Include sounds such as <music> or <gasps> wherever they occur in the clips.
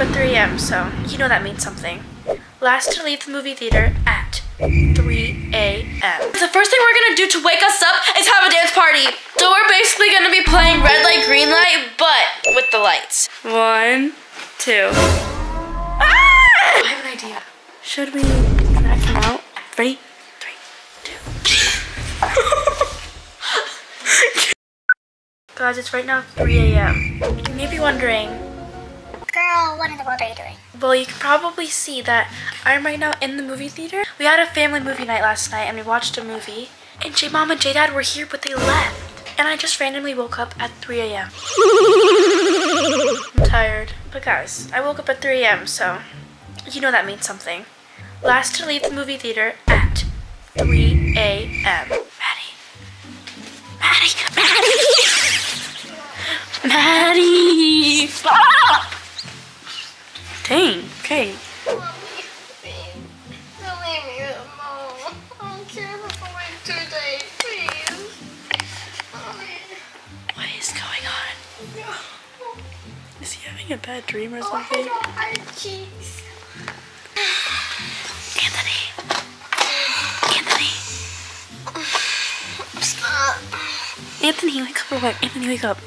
up at 3 a.m., so you know that means something. Last to leave the movie theater at 3 a.m. The first thing we're gonna do to wake us up is have a dance party. So we're basically gonna be playing red light, green light, but with the lights. One, two. Ah! I have an idea. Should we drag him out? Ready? Three, two. <laughs> Guys, it's right now 3 a.m. You may be wondering, Girl, what in the world are you doing? well, you can probably see that I'm right now in the movie theater. We had a family movie night last night and we watched a movie. And J Mom and J Dad were here, but they left. And I just randomly woke up at 3 a.m. I'm tired. But guys, I woke up at 3 a.m., so you know that means something. Last to leave the movie theater at 3 a.m. Maddy. Maddy. Maddy. Maddy. Stop! Dang, okay. What is going on? Is he having a bad dream or something? Anthony. Anthony. Stop. Anthony, wake up or what? Anthony, wake up.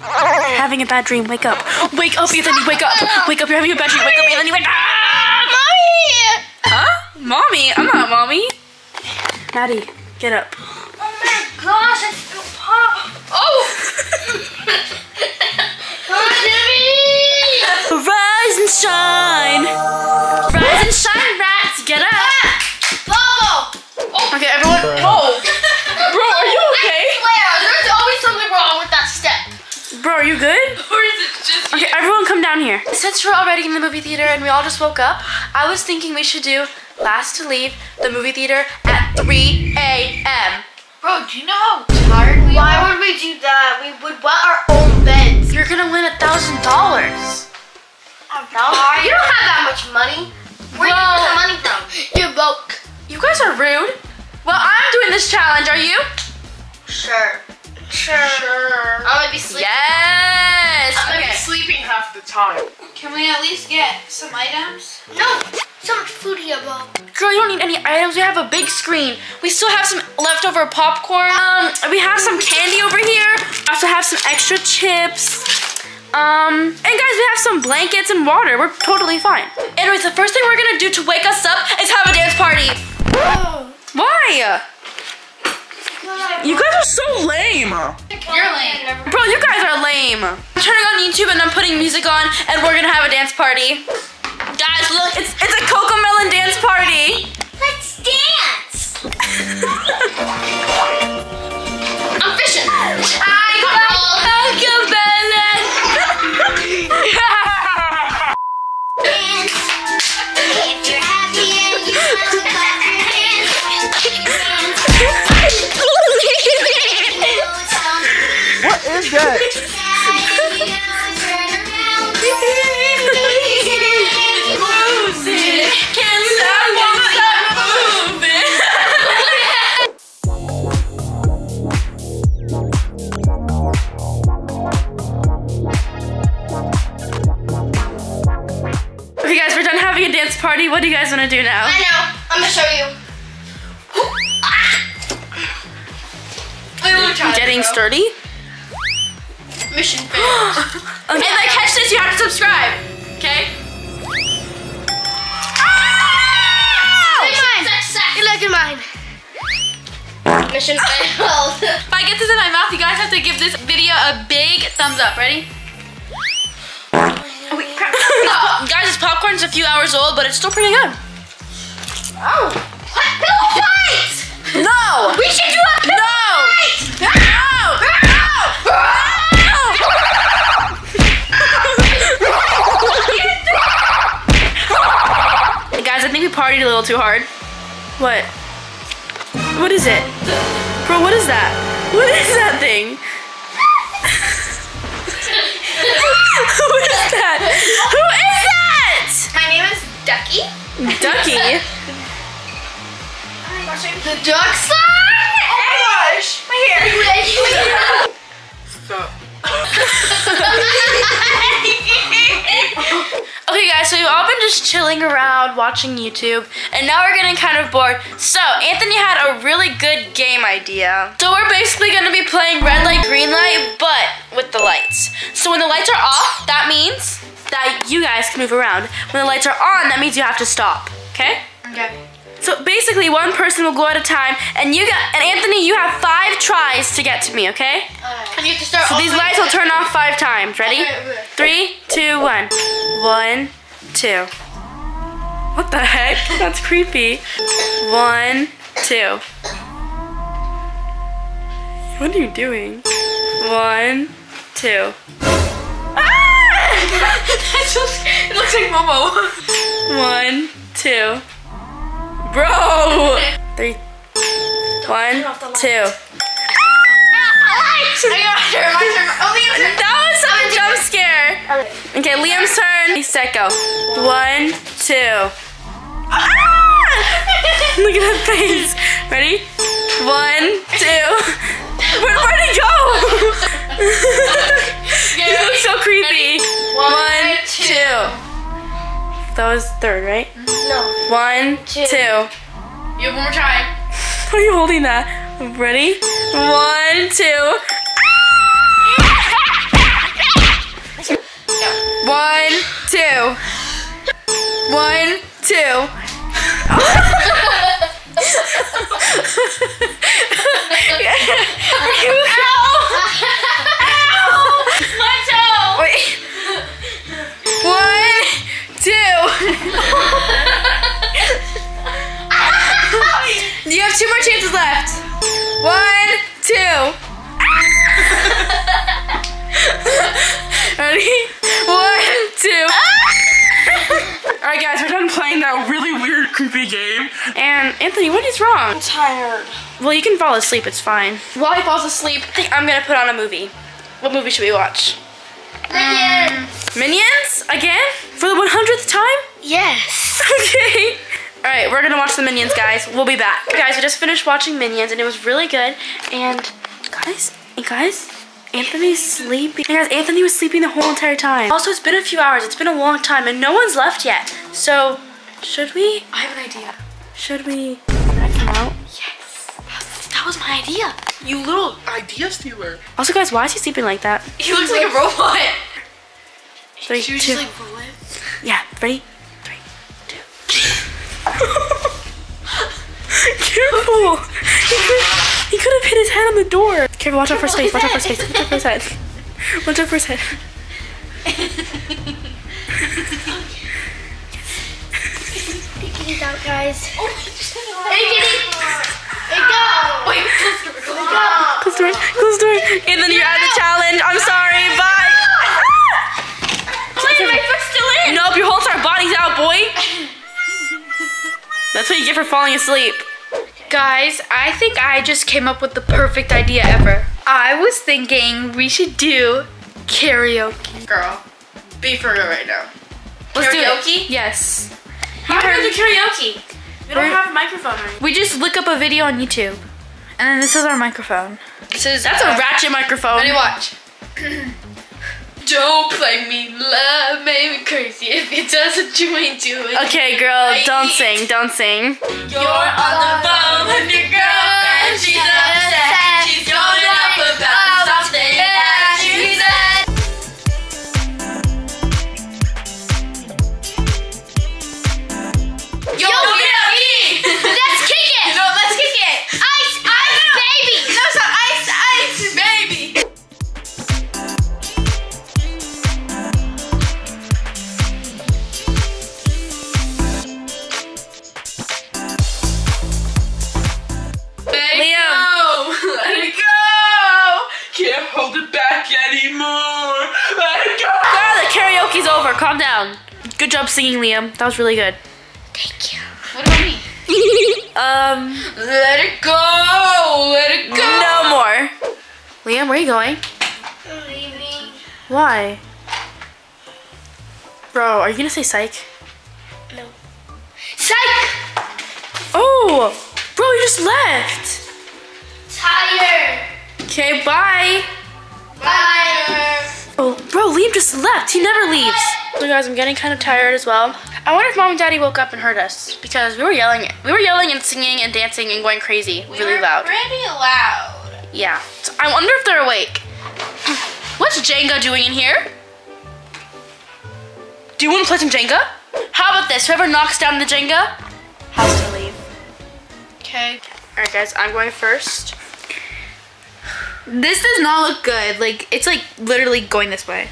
Having a bad dream, wake up. Wake up, Anthony, wake up. Wake up, you're having a bad dream. Wake up, Anthony, wake up. Ah, mommy! Huh? Mommy? I'm not mommy. Maddy, get up. Oh my gosh, I feel pop. Oh! Come on, Jimmy! Rise and shine. Rise and shine, rats. Get up. Ah, Pablo! Okay, everyone. Whoa. Bro, are you okay? Swear, there's always something wrong with that step. Bro, are you good? <laughs> Or is it just Okay, everyone come down here. Since we're already in the movie theater and we all just woke up, I was thinking we should do last to leave the movie theater at 3 a.m. Bro, do you know how tired we Why would we do that? We would wet our own beds. You're gonna win a thousand dollars. You don't have that much money. Where do you get the money from? You're broke. You guys are rude. Well, I'm doing this challenge. Are you? Sure. Sure. Sure. I might be sleeping. Yes. I'm Okay. sleeping half the time. Can we at least get some items? No. So much food here, bro. Girl, you don't need any items. We have a big screen. We still have some leftover popcorn. Um, we have some candy over here. Also have some extra chips. Um, and guys, we have some blankets and water. We're totally fine. Anyways, the first thing we're gonna do to wake us up is have a dance party. Why? You guys are so lame. You're lame. Bro, you guys are lame. I'm turning on YouTube and I'm putting music on and we're gonna have a dance party. Guys, look, it's, it's a CoComelon dance party. <laughs> Okay guys, we're done having a dance party. What do you guys want to do now? I know. I'm gonna show you. Getting sturdy? Mission failed. <gasps> Okay, and like catch this, you have to subscribe. Okay? You look at mine. Mission failed. <laughs> If I get this in my mouth, you guys have to give this video a big thumbs up. Ready? Oh, wait, crap. <laughs> guys, this popcorn's a few hours old, but it's still pretty good. oh. What? Pillow fight! No! We should do a pillow No! fight! Hey, guys, I think we partied a little too hard. What? What is it? Bro, what is that? What is that thing? <laughs> Who is that? Who is that? My name is Ducky. Ducky. <laughs> The duck song? Oh my gosh. My hair. <laughs> Stop. Okay, guys, so we've all been just chilling around watching YouTube, and now we're getting kind of bored. So, Anthony had a really good game idea. So, we're basically gonna be playing red light, green light, but with the lights. So, when the lights are off, that means that you guys can move around. When the lights are on, that means you have to stop, okay? Okay. So basically, one person will go at a time, and you got and Anthony, you have five tries to get to me, okay? And you have to start. So these lights will turn off five times. Ready? Three, two, one. One, two. What the heck? <laughs> That's creepy. One, two. What are you doing? One, two. Ah! That's so sc- it looks like Momo. <laughs> One, two. Bro! Three. One, two. I got her. My turn. Liam's turn. That was such a jump scare. Okay, Liam's turn. Set go. One, two. Ah! <laughs> Look at that face. Ready? One, two. Where, where'd he go? <laughs> he looks so creepy. One, two. That was third, right? No. One, two. You have one more try. Why <laughs> are you holding that? Ready? One, two. <laughs> One, two. One, two. <laughs> My creepy game. And Anthony, what is wrong? I'm tired. Well, you can fall asleep. It's fine. While he falls asleep, I think I'm gonna put on a movie. What movie should we watch? Minions Minions? again for the 100th time? Yes. <laughs> Okay. All right, we're gonna watch the Minions, guys. We'll be back. Guys, we just finished watching Minions, and it was really good. And guys, and guys, Anthony's sleeping. And guys, Anthony was sleeping the whole entire time. Also, it's been a few hours. It's been a long time, and no one's left yet. So, should we? I have an idea. Should we? Can I come out? Yes. That was my idea. You little idea stealer. Also, guys, why is he sleeping like that? He looks like a robot. <laughs> Three, Should we two. just like? Yeah, ready? Three, two. <laughs> Careful! He could, he could have hit his head on the door. Careful, watch out for space, watch out for space, watch out for his head. <laughs> Watch out for his head. Guys. Oh, he just hit it on. Hey, kitty. Hey, go. Wait, <laughs> close the door, close the door. Close the door, close the door. And then you're out of the challenge. I'm sorry, bye. Wait, my foot's still in. Nope, your whole entire body's out, boy. <laughs> That's what you get for falling asleep. Guys, I think I just came up with the perfect idea ever. I was thinking we should do karaoke. Girl, be for real right now. Let's do Karaoke? it. Yes. How are we gonna do karaoke? We don't have a microphone right We just look up a video on YouTube. And then this is our microphone. This is That's a uh, ratchet microphone. Ready, watch. <clears throat> Don't play me, love, make me crazy. If it doesn't, you ain't doing it. Okay, girl, don't sing, don't sing. You're on the phone with your girlfriend. She's upset. She's Karaoke's over. Calm down. Good job singing, Liam. That was really good. Thank you. What about me? Um, Let it go. Let it go. no more. Liam, where are you going? I'm leaving. Why? Bro, are you gonna say psych? No. Psych. Oh, bro, you just left. Tired. Okay, bye. Bye. Oh, bro, Liam just left. He never leaves. So guys, I'm getting kind of tired as well. I wonder if mom and daddy woke up and heard us because we were yelling. We were yelling and singing and dancing and going crazy, We really were loud. Pretty loud. Yeah. So I wonder if they're awake. What's Jenga doing in here? Do you want to play some Jenga? How about this? Whoever knocks down the Jenga has to leave. Okay. All right, guys. I'm going first. This does not look good. Like it's like literally going this way.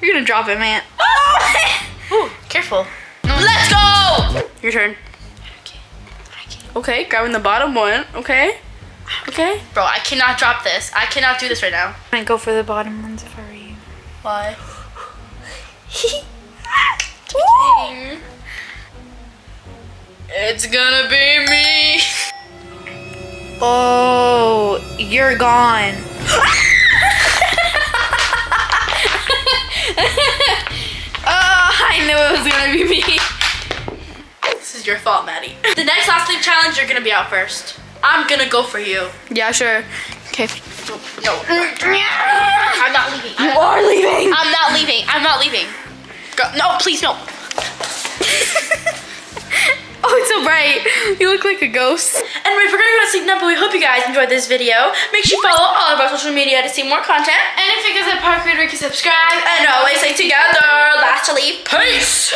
You're gonna drop it, man. Oh! <laughs> Ooh, careful. Let's go. Your turn. Okay, grabbing the bottom one. Okay. Okay. Bro, I cannot drop this. I cannot do this right now. I'd go for the bottom ones if I were you. Why? <laughs> It's gonna be me. Oh, you're gone. <laughs> oh, I knew it was gonna be me. This is your fault, Maddy. The next last sleep challenge, you're gonna be out first. I'm gonna go for you. Yeah, sure. Okay. No. I'm not leaving. You are leaving. I'm not leaving. I'm not leaving. Girl, no, please, no. <laughs> It's so bright. You look like a ghost. Anyway, we're gonna go to sleep now, but we hope you guys enjoyed this video. Make sure you follow all of our social media to see more content. And if you guys like parkour, you can subscribe. And always stay together. Last to. Peace.